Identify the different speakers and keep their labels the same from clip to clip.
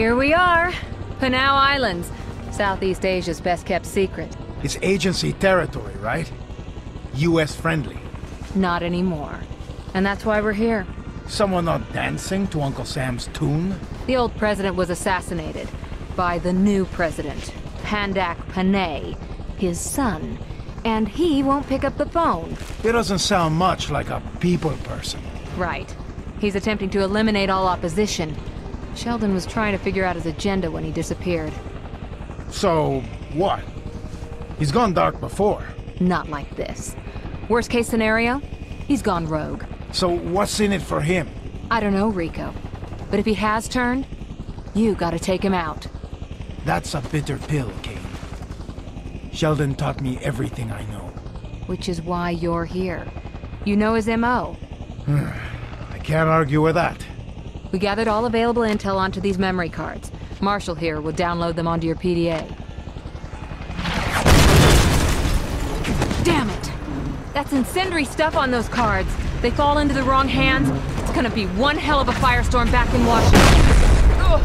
Speaker 1: Here we are. Panau Islands, Southeast Asia's best kept secret.
Speaker 2: It's agency territory, right? US friendly.
Speaker 1: Not anymore. And that's why we're here.
Speaker 2: Someone not dancing to Uncle Sam's tune?
Speaker 1: The old president was assassinated by the new president, Pandak Panay, his son. And he won't pick up the phone.
Speaker 2: It doesn't sound much like a people person.
Speaker 1: Right. He's attempting to eliminate all opposition. Sheldon was trying to figure out his agenda when he disappeared.
Speaker 2: So, what? He's gone dark before.
Speaker 1: Not like this. Worst case scenario, he's gone rogue.
Speaker 2: So what's in it for him?
Speaker 1: I don't know, Rico. But if he has turned, you gotta take him out.
Speaker 2: That's a bitter pill, Kane. Sheldon taught me everything I know.
Speaker 1: Which is why you're here. You know his M.O.
Speaker 2: I can't argue with that.
Speaker 1: We gathered all available intel onto these memory cards. Marshall here will download them onto your PDA. Damn it! That's incendiary stuff on those cards. They fall into the wrong hands. It's gonna be one hell of a firestorm back in Washington. Ugh.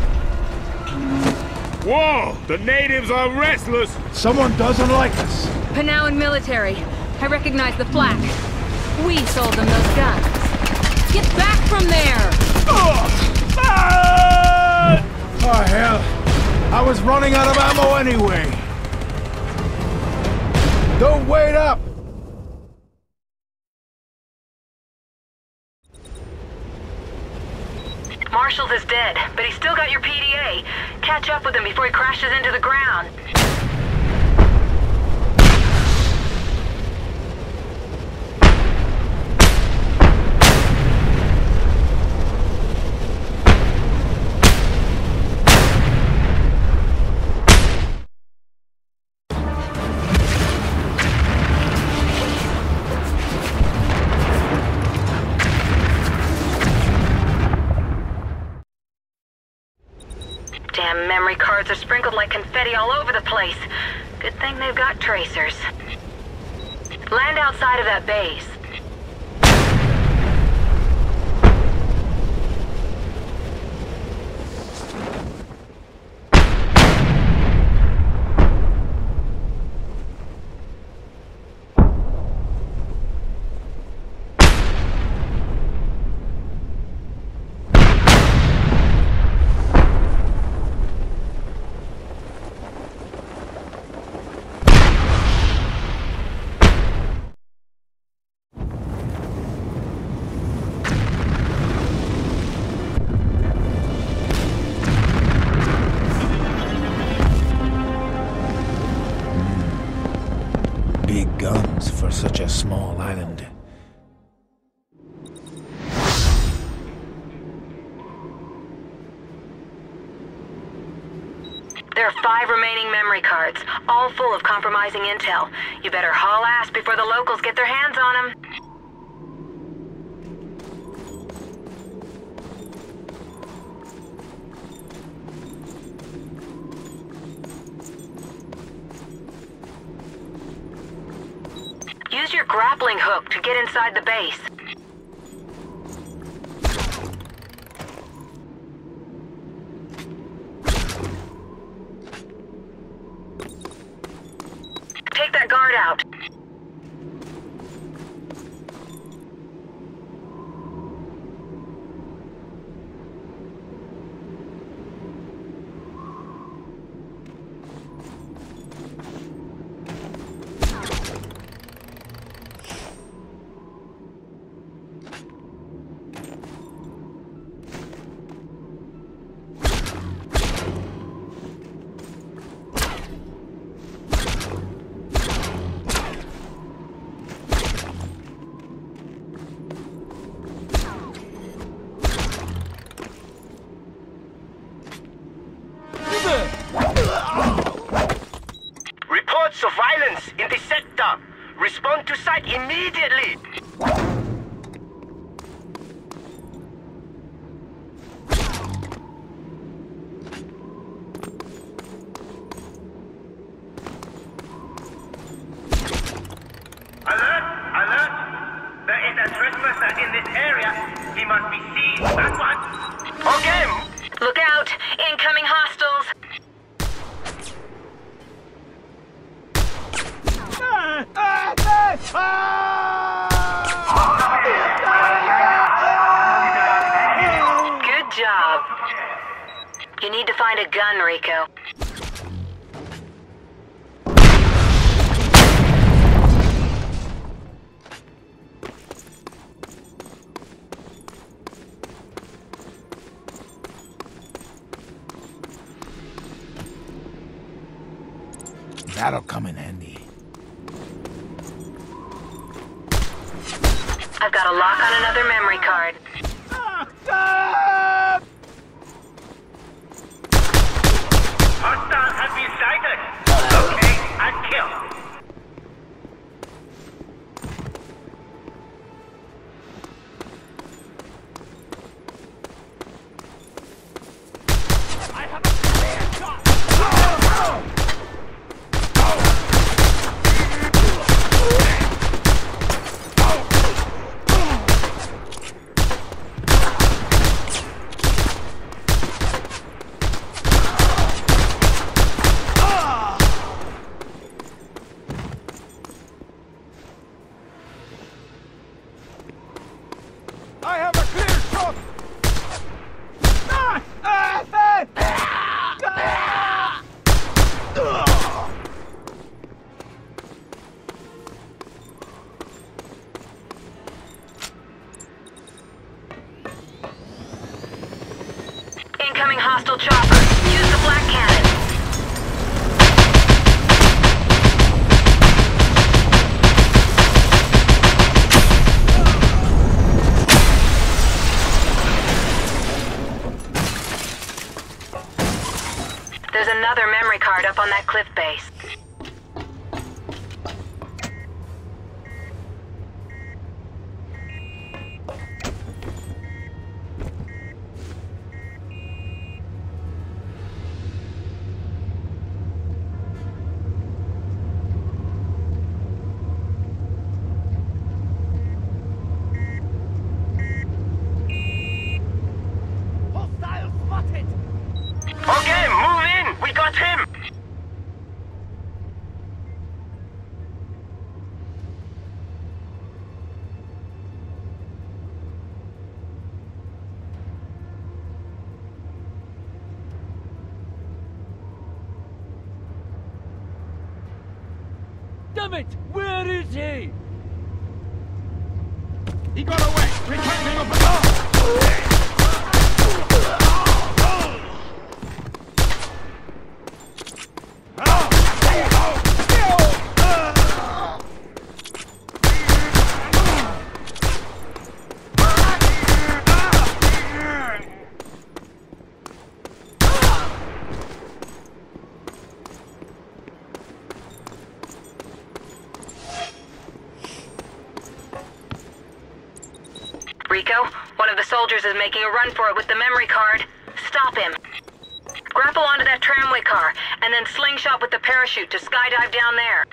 Speaker 3: Whoa! The natives are restless!
Speaker 2: Someone doesn't like us.
Speaker 1: Panauan military. I recognize the flak. We sold them those guns. Get back from there!
Speaker 2: Oh, hell. I was running out of ammo anyway. Don't wait up!
Speaker 1: Marshall's is dead, but he's still got your PDA. Catch up with him before he crashes into the ground. Are sprinkled like confetti all over the place. Good thing they've got tracers. Land outside of that base.
Speaker 2: For such a small island.
Speaker 1: There are five remaining memory cards, all full of compromising intel. You better haul ass before the locals get their hands on them. Use your grappling hook to get inside the base. Take that guard out.
Speaker 3: Reports of violence in the sector. Respond to site immediately.
Speaker 4: Alert! Alert! There is a trespasser in this area. He must be seized at once.
Speaker 3: Okay,
Speaker 1: Look out! Incoming hostiles! Good job. You need to find a gun, Rico.
Speaker 2: That'll come in handy.
Speaker 1: I've got a lock on another memory card. Ah, Hostile on that cliff base.
Speaker 2: Hostile spotted!
Speaker 3: Okay, move in! We got him!
Speaker 2: Damn it! Where is he? He got away! Return him up
Speaker 1: Rico, one of the soldiers is making a run for it with the memory card. Stop him. Grapple onto that tramway car, and then slingshot with the parachute to skydive down there.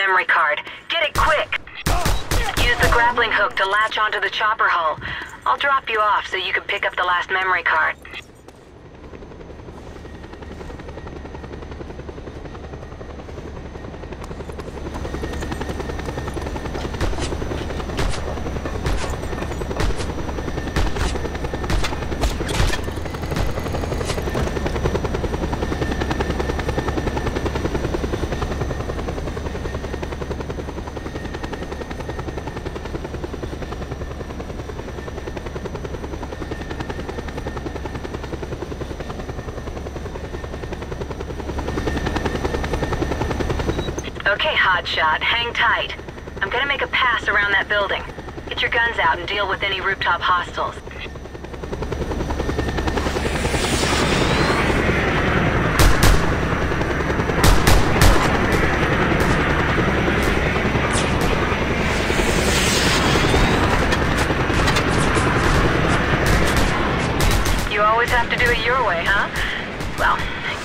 Speaker 1: Memory card. Get it quick! Use the grappling hook to latch onto the chopper hull. I'll drop you off so you can pick up the last memory card. Okay, Hotshot, hang tight. I'm gonna make a pass around that building. Get your guns out and deal with any rooftop hostiles. You always have to do it your way, huh? Well,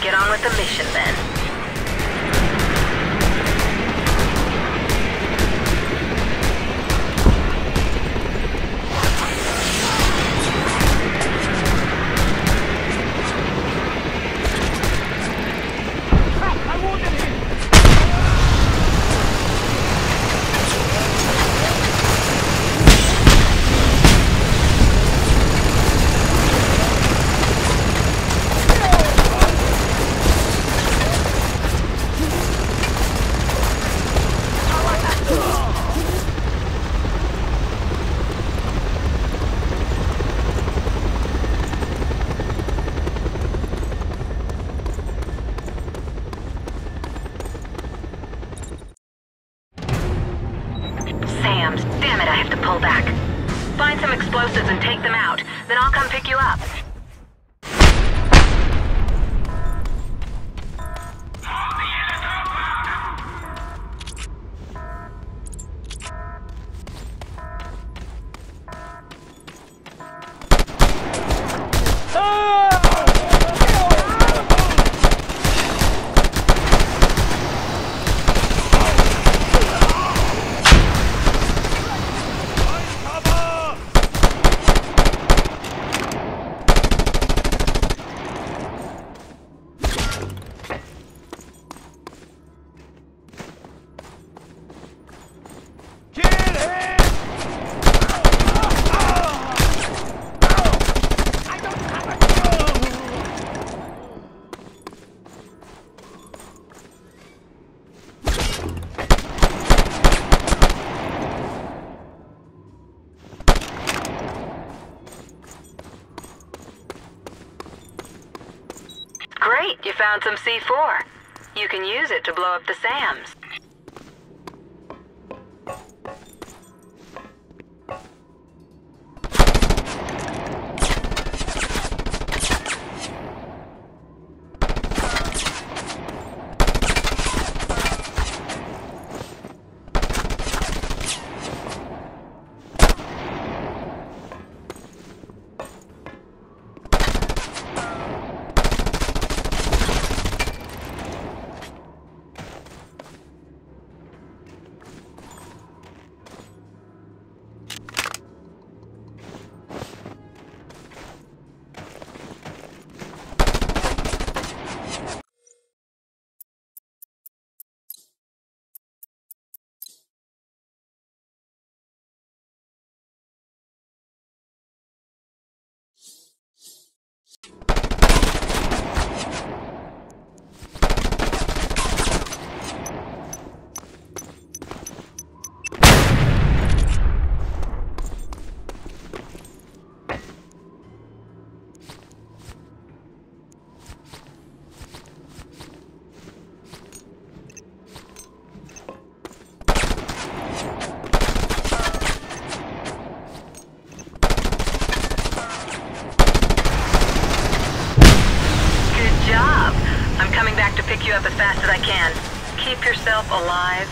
Speaker 1: get on with the mission then. You found some C4. You can use it to blow up the SAMs.
Speaker 5: Alive.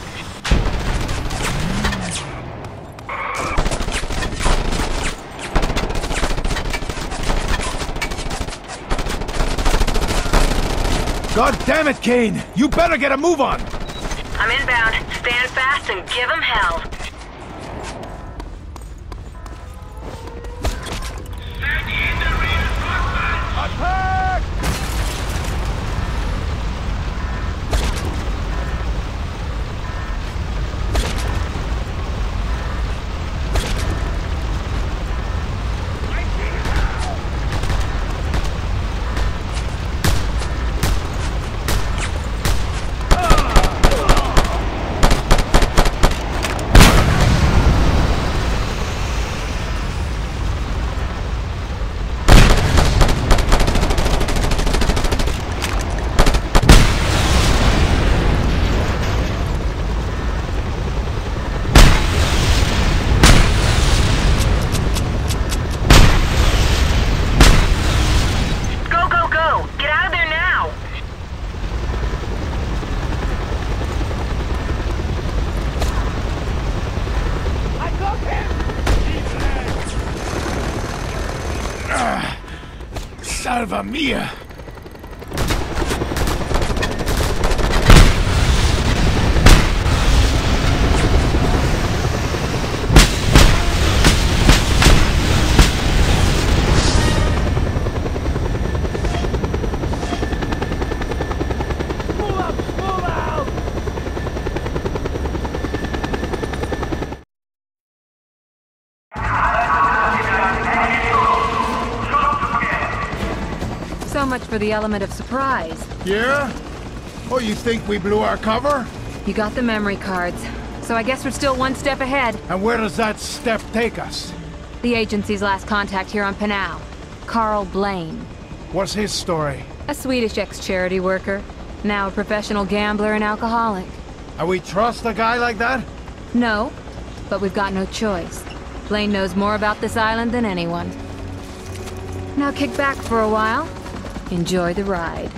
Speaker 2: God damn it, Kane! You better get a move on!
Speaker 5: I'm inbound. Stand fast and give give 'em hell.
Speaker 6: Send in the reinforcements!
Speaker 2: Attack!
Speaker 5: Go, go, go! Get out of there now!
Speaker 2: Salva mia!
Speaker 1: The element of surprise.
Speaker 2: Yeah? Oh, you think we blew our cover?
Speaker 1: You got the memory cards. So I guess we're still one step ahead.
Speaker 2: And where does that step take us?
Speaker 1: The agency's last contact here on Panau. Carl Blaine.
Speaker 2: What's his story?
Speaker 1: A Swedish ex-charity worker. Now a professional gambler and alcoholic.
Speaker 2: And we trust a guy like that?
Speaker 1: No, but we've got no choice. Blaine knows more about this island than anyone. Now kick back for a while. Enjoy the ride.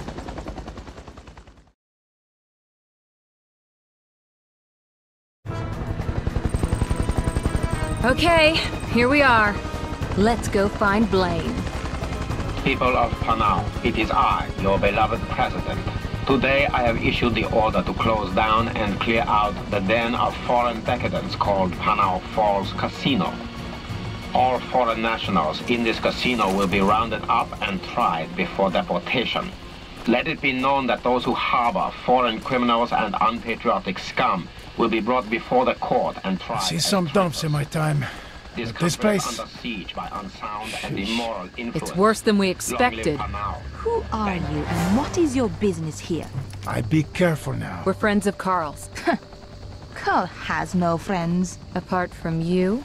Speaker 1: Okay, here we are. Let's go find Blaine.
Speaker 7: People of Panau, it is I, your beloved president. Today I have issued the order to close down and clear out the den of foreign decadence called Panau Falls Casino. All foreign nationals in this casino will be rounded up and tried before deportation. Let it be known that those who harbor foreign criminals and unpatriotic scum will be brought before the court and tried.
Speaker 2: See
Speaker 7: as
Speaker 2: some dumps in my time.
Speaker 7: This,
Speaker 2: this place-
Speaker 7: under siege by unsound and immoral influence.
Speaker 1: It's worse than we expected.
Speaker 8: Who are you and what is your business here?
Speaker 2: I be careful now.
Speaker 1: We're friends of Carl's.
Speaker 8: Carl has no friends.
Speaker 1: Apart from you,